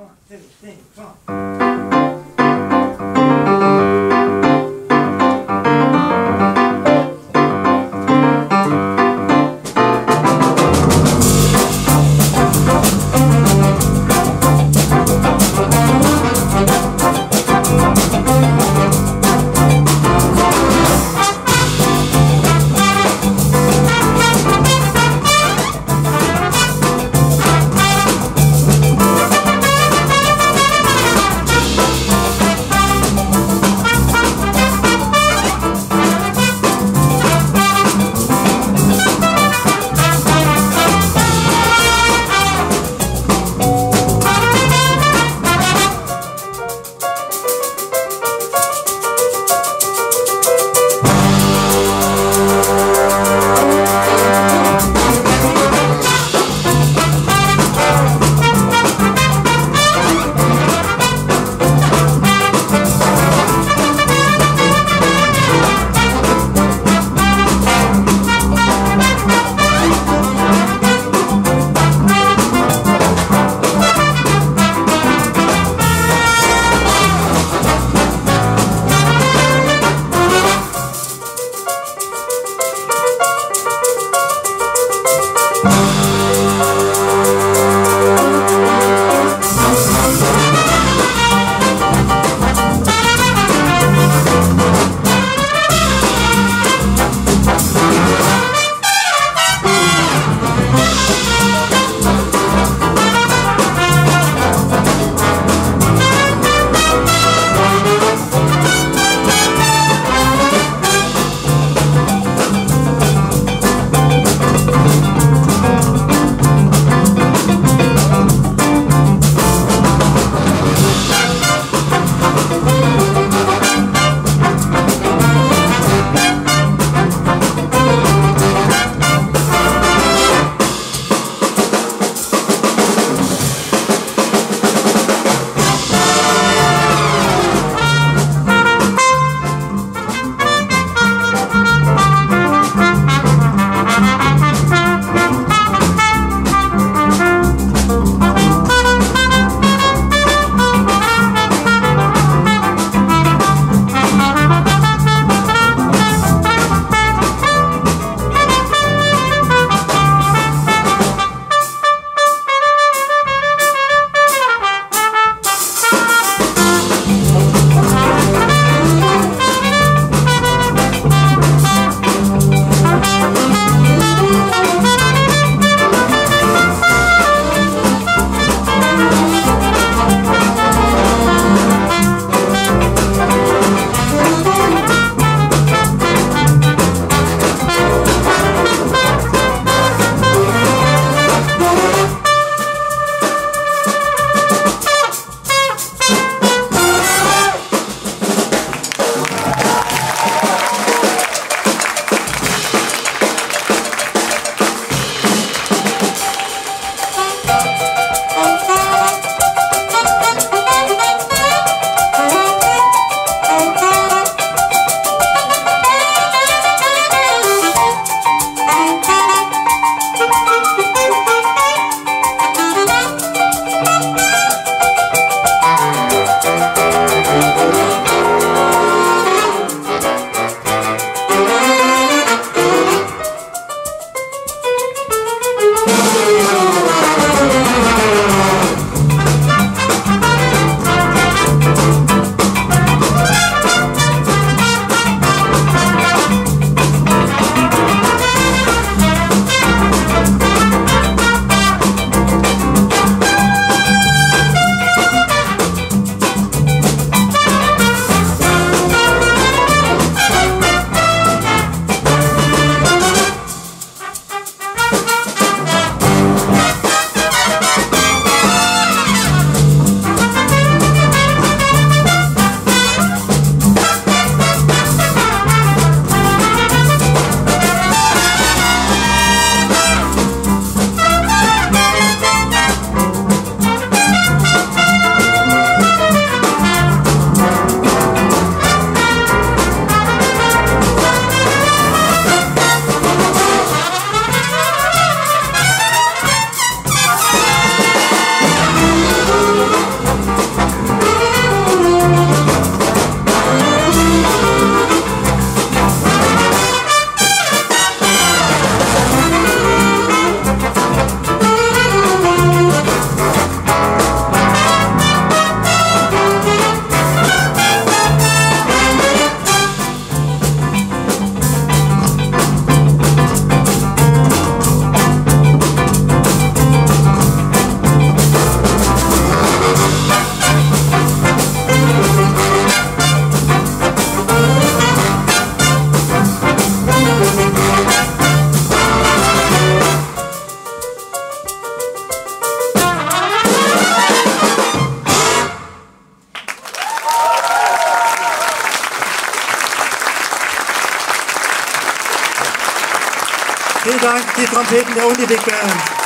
ワン、ツー、スリー、ワン。Dank, die Trompeten der Uni Big Band.